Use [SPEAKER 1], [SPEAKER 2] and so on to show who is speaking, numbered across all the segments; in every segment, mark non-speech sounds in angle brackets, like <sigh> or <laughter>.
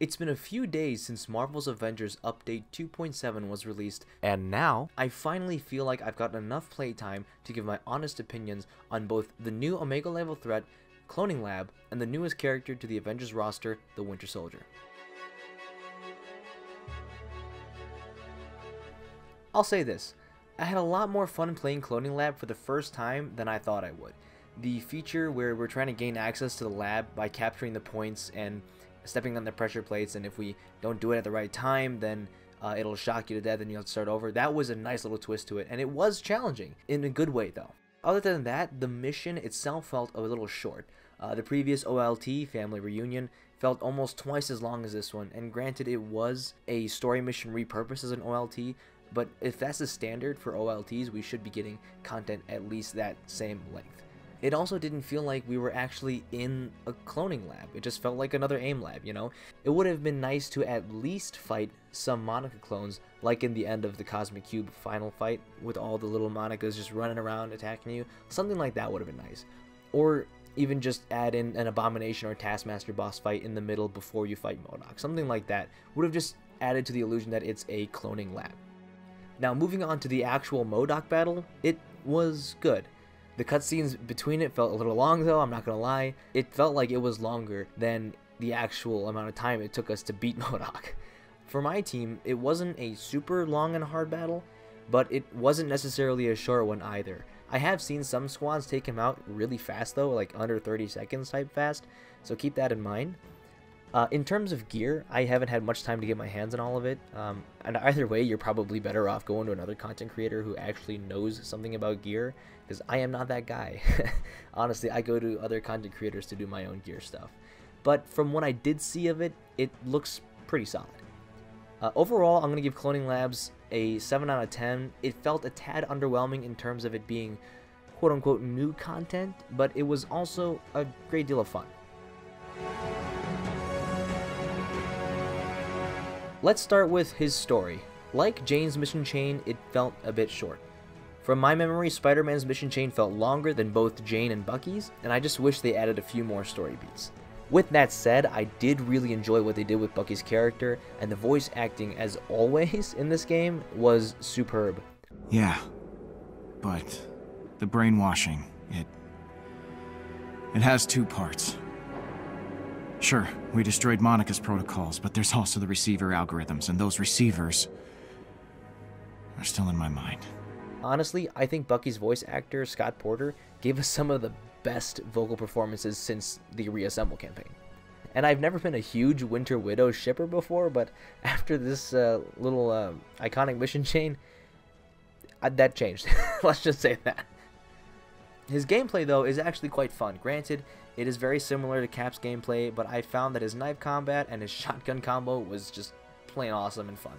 [SPEAKER 1] It's been a few days since Marvel's Avengers Update 2.7 was released, and now I finally feel like I've gotten enough playtime to give my honest opinions on both the new Omega level threat, Cloning Lab, and the newest character to the Avengers roster, the Winter Soldier. I'll say this, I had a lot more fun playing Cloning Lab for the first time than I thought I would. The feature where we're trying to gain access to the lab by capturing the points and stepping on the pressure plates, and if we don't do it at the right time, then uh, it'll shock you to death and you have to start over. That was a nice little twist to it, and it was challenging in a good way though. Other than that, the mission itself felt a little short. Uh, the previous OLT, Family Reunion, felt almost twice as long as this one, and granted it was a story mission repurposed as an OLT, but if that's the standard for OLTs, we should be getting content at least that same length. It also didn't feel like we were actually in a cloning lab. It just felt like another AIM lab, you know? It would have been nice to at least fight some Monica clones, like in the end of the Cosmic Cube final fight, with all the little Monicas just running around attacking you. Something like that would have been nice. Or even just add in an Abomination or Taskmaster boss fight in the middle before you fight MODOK. Something like that would have just added to the illusion that it's a cloning lab. Now, moving on to the actual MODOK battle, it was good. The cutscenes between it felt a little long though, I'm not gonna lie. It felt like it was longer than the actual amount of time it took us to beat <laughs> MODOK. For my team, it wasn't a super long and hard battle, but it wasn't necessarily a short one either. I have seen some squads take him out really fast though, like under 30 seconds type fast, so keep that in mind. Uh, in terms of gear, I haven't had much time to get my hands on all of it, um, and either way, you're probably better off going to another content creator who actually knows something about gear, because I am not that guy. <laughs> Honestly, I go to other content creators to do my own gear stuff. But from what I did see of it, it looks pretty solid. Uh, overall, I'm going to give Cloning Labs a 7 out of 10. It felt a tad underwhelming in terms of it being quote-unquote new content, but it was also a great deal of fun. Let's start with his story. Like Jane's mission chain, it felt a bit short. From my memory, Spider-Man's mission chain felt longer than both Jane and Bucky's, and I just wish they added a few more story beats. With that said, I did really enjoy what they did with Bucky's character, and the voice acting, as always in this game, was superb.
[SPEAKER 2] Yeah, but the brainwashing, it... It has two parts. Sure, we destroyed Monica's protocols, but there's also the receiver algorithms, and those receivers are still in my mind.
[SPEAKER 1] Honestly, I think Bucky's voice actor, Scott Porter, gave us some of the best vocal performances since the Reassemble campaign. And I've never been a huge Winter Widow shipper before, but <laughs> after this uh, little uh, iconic mission chain, uh, that changed. <laughs> Let's just say that. His gameplay, though, is actually quite fun. Granted, it is very similar to Cap's gameplay, but I found that his knife combat and his <laughs> shotgun combo was just plain awesome and fun.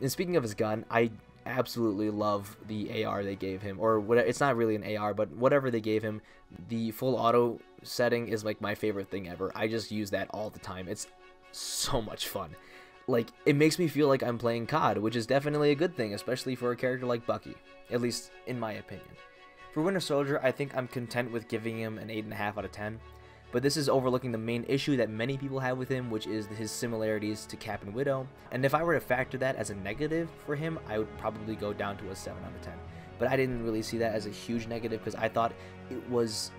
[SPEAKER 1] And speaking of his gun, I absolutely love the AR they gave him, or? It's not really an AR, but whatever they gave him, the full auto setting is like my favorite thing ever. I just use that all the time. It's so much fun. Like it makes me feel like I'm playing COD, which is definitely a good thing, especially for a character like Bucky, at least in my opinion. For Winter Soldier, I think I'm content with giving him an 8.5 out of 10, but this is overlooking the main issue that many people have with him, which is his similarities to Cap and Widow, and if I were to factor that as a negative for him, I would probably go down to a 7 out of 10. But I didn't really see that as a huge negative because I thought it was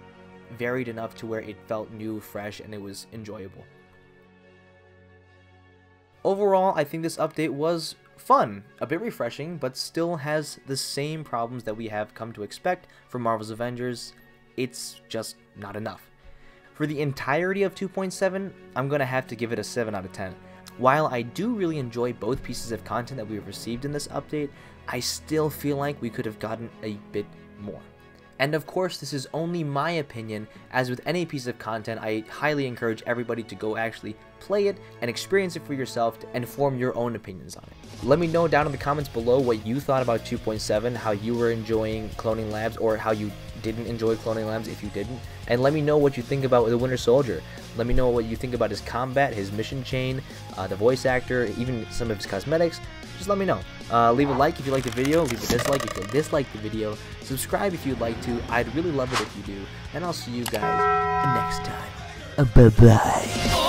[SPEAKER 1] varied enough to where it felt new, fresh, and it was enjoyable. Overall, I think this update was fun, a bit refreshing, but still has the same problems that we have come to expect from Marvel's Avengers. It's just not enough. For the entirety of 2.7, I'm going to have to give it a 7 out of 10. While I do really enjoy both pieces of content that we have received in this update, I still feel like we could have gotten a bit more. And of course, this is only my opinion, as with any piece of content, I highly encourage everybody to go actually play it and experience it for yourself and form your own opinions on it. Let me know down in the comments below what you thought about 2.7, how you were enjoying Cloning Labs, or how you didn't enjoy Cloning Labs if you didn't. And let me know what you think about the Winter Soldier. Let me know what you think about his combat, his mission chain, uh, the voice actor, even some of his cosmetics just let me know. Uh, leave a like if you like the video, leave a dislike if you dislike the video, subscribe if you'd like to, I'd really love it if you do, and I'll see you guys next time. Bye-bye.